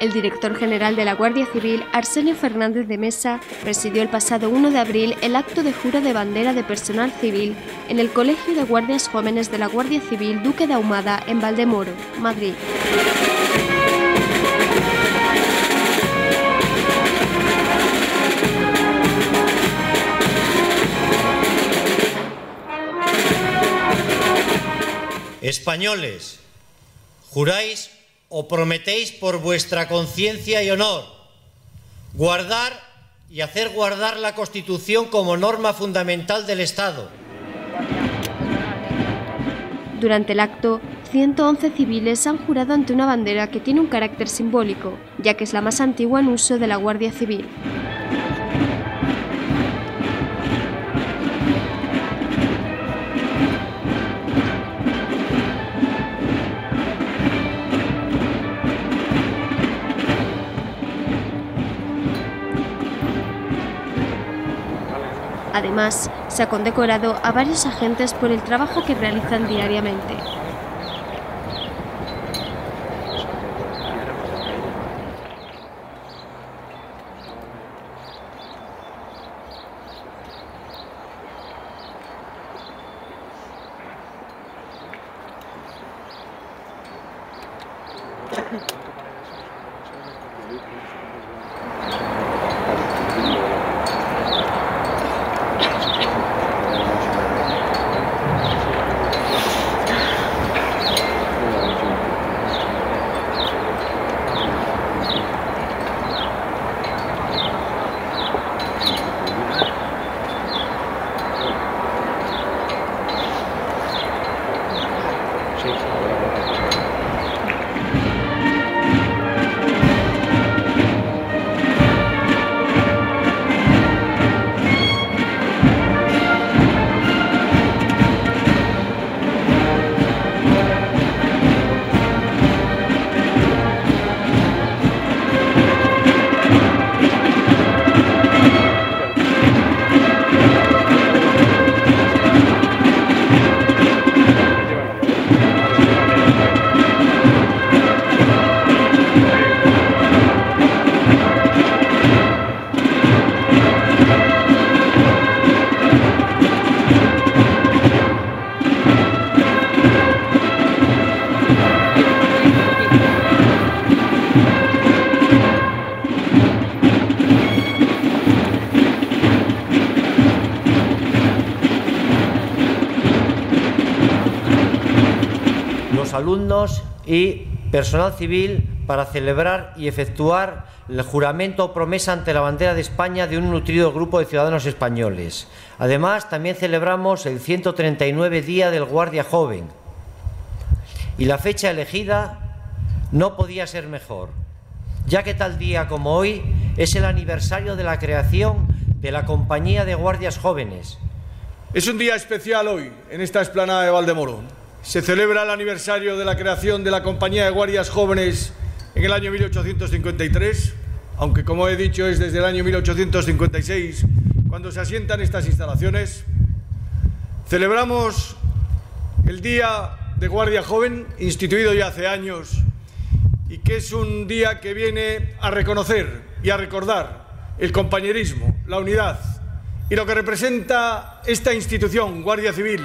El director general de la Guardia Civil, Arsenio Fernández de Mesa, presidió el pasado 1 de abril el acto de juro de bandera de personal civil en el Colegio de Guardias Jóvenes de la Guardia Civil Duque de Ahumada en Valdemoro, Madrid. Españoles, juráis o prometéis por vuestra conciencia y honor guardar y hacer guardar la Constitución como norma fundamental del Estado. Durante el acto, 111 civiles han jurado ante una bandera que tiene un carácter simbólico, ya que es la más antigua en uso de la Guardia Civil. Además, se ha condecorado a varios agentes por el trabajo que realizan diariamente. los alumnos y personal civil para celebrar y efectuar el juramento o promesa ante la bandera de España de un nutrido grupo de ciudadanos españoles. Además, también celebramos el 139 Día del Guardia Joven. Y la fecha elegida no podía ser mejor, ya que tal día como hoy es el aniversario de la creación de la Compañía de Guardias Jóvenes. Es un día especial hoy en esta explanada de Valdemoro. Se celebra el aniversario de la creación de la Compañía de Guardias Jóvenes en el año 1853, aunque como he dicho es desde el año 1856 cuando se asientan estas instalaciones. Celebramos el Día de Guardia Joven, instituido ya hace años, y que es un día que viene a reconocer y a recordar el compañerismo, la unidad y lo que representa esta institución, Guardia Civil,